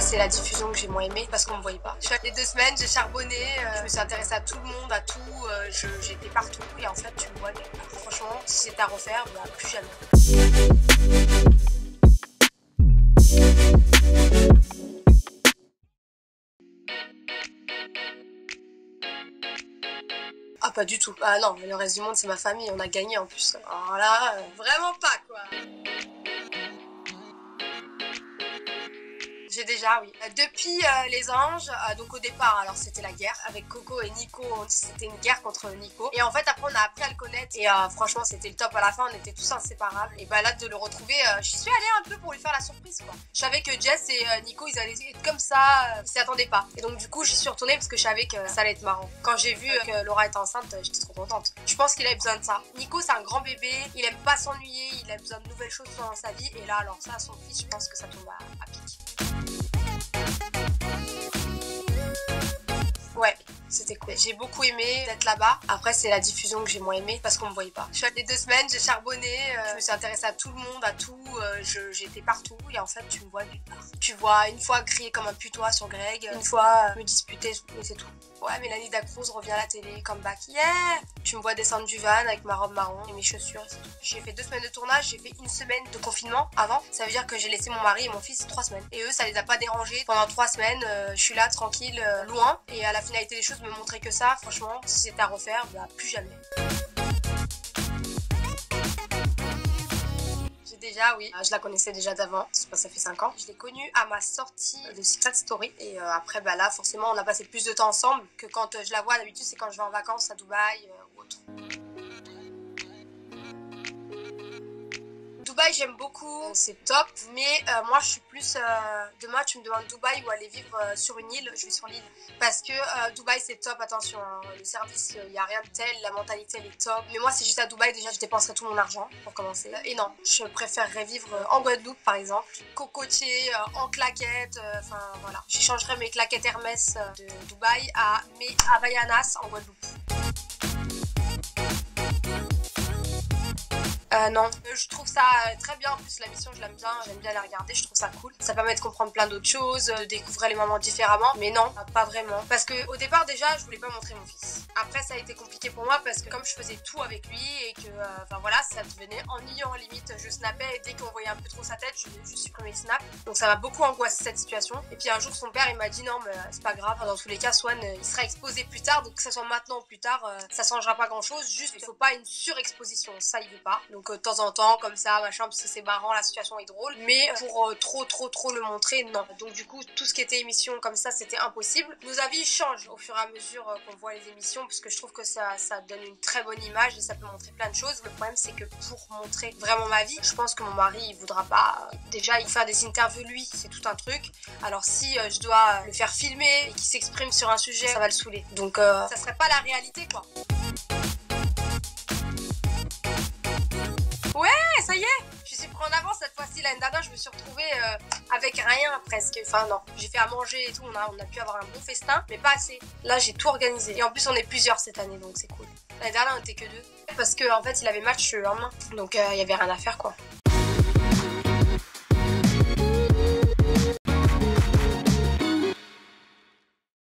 C'est la diffusion que j'ai moins aimée parce qu'on me voyait pas. Les deux semaines, j'ai charbonné, euh, je me suis intéressée à tout le monde, à tout, euh, j'étais partout et en fait, tu me vois. Franchement, si c'était à refaire, bah, plus jamais. Ah, pas du tout. Ah non, le reste du monde, c'est ma famille, on a gagné en plus. Alors là, euh, vraiment pas quoi. Déjà, oui. Euh, Depuis euh, les anges, euh, donc au départ, alors c'était la guerre avec Coco et Nico. C'était une guerre contre Nico. Et en fait, après, on a appris à le connaître. Et franchement, c'était le top à la fin. On était tous inséparables. Et bah là, de le retrouver, je suis allée un peu pour lui faire la surprise, quoi. Je savais que Jess et Nico, ils allaient être comme ça. ils s'y attendaient pas. Et donc, du coup, j'y suis retournée parce que je savais que ça allait être marrant. Quand j'ai vu que Laura était enceinte, j'étais trop Je pense qu'il avait besoin de ça. Nico, c'est un grand bébé. Il aime pas s'ennuyer. Il a besoin de nouvelles choses dans sa vie. Et là, alors ça, son fils, je pense que ça tombe à, à. Ouais, c'était cool. J'ai beaucoup aimé d'être là-bas. Après, c'est la diffusion que j'ai moins aimé parce qu'on me voyait pas. Je suis allée deux semaines, j'ai charbonné, euh, je me suis intéressée à tout le monde, à tout. euh, J'étais partout et en fait, tu me vois nulle part. Tu vois une fois crier comme un putois sur Greg, une fois euh, me disputer, mais c'est tout. Ouais, Mélanie Dacruz revient à la télé, comeback, yeah Tu me vois descendre du van avec ma robe marron et mes chaussures. J'ai fait deux semaines de tournage, j'ai fait une semaine de confinement avant. Ça veut dire que j'ai laissé mon mari et mon fils trois semaines. Et eux, ça les a pas dérangés. Pendant trois semaines, euh, je suis là tranquille, loin. Et à la finalité des choses, me montrer que ça, franchement, si c'était à refaire, bah plus jamais. J'ai déjà, oui, euh, je la connaissais déjà d'avant, ça fait 5 ans. Je l'ai connue à ma sortie de Secret Story. Et euh, après, bah là, forcément, on a passé plus de temps ensemble que quand euh, je la vois. D'habitude, c'est quand je vais en vacances à Dubaï ou autre. Dubaï, j'aime beaucoup, c'est top. Mais euh, moi, je suis plus. euh, demain, tu me demandes Dubaï ou aller vivre euh, sur une île, je vais sur l'île. Parce que Dubaï, c'est top, attention. hein, le service, il n'y a rien de tel, la mentalité, elle est top. Mais moi, si j'étais à Dubaï, déjà, je dépenserais tout mon argent pour commencer. Et non, je préférerais vivre en Guadeloupe, par exemple. Cocotier, en claquettes, euh, enfin voilà. J'échangerais mes claquettes Hermès de Dubaï à mes Havaianas en Guadeloupe. Euh, non, Euh, je trouve ça euh, très bien. En plus, la mission, je l'aime bien. J'aime bien la regarder. Je trouve ça cool. Ça permet de comprendre plein d'autres choses, découvrir les moments différemment. Mais non, pas vraiment. Parce que au départ, déjà, je voulais pas montrer mon fils. Après, ça a été compliqué pour moi parce que comme je faisais tout avec lui et que, enfin voilà, ça devenait ennuyant. Limite, je snappais et dès qu'on voyait un peu trop sa tête, je, je supprimais le snap. Donc ça m'a beaucoup angoissé cette situation. Et puis un jour, son père, il m'a dit non, mais c'est pas grave. Dans tous les cas, Swan, il sera exposé plus tard. Donc que ça soit maintenant ou plus tard, ça changera pas grand chose. Juste, il faut pas une surexposition. Ça, il veut pas. Donc de temps en temps, comme ça, machin, parce que c'est marrant, la situation est drôle. Mais pour euh, trop, trop, trop le montrer, non. Donc du coup, tout ce qui était émission comme ça, c'était impossible. Nos avis changent au fur et à mesure euh, qu'on voit les émissions, parce que je trouve que ça, ça donne une très bonne image et ça peut montrer plein de choses. Le problème, c'est que pour montrer vraiment ma vie, je pense que mon mari, il voudra pas. Déjà, il faire des interviews lui, c'est tout un truc. Alors si euh, je dois le faire filmer et qu'il s'exprime sur un sujet, ça va le saouler. Donc euh, ça serait pas la réalité, quoi. Je suis pris en avance cette fois-ci. L'année dernière, je me suis retrouvée euh, avec rien presque. Enfin, non, j'ai fait à manger et tout. On a, on a pu avoir un bon festin, mais pas assez. Là, j'ai tout organisé. Et en plus, on est plusieurs cette année, donc c'est cool. L'année dernière, on était que deux. Parce qu'en en fait, il avait match le lendemain. Donc, euh, il y avait rien à faire, quoi.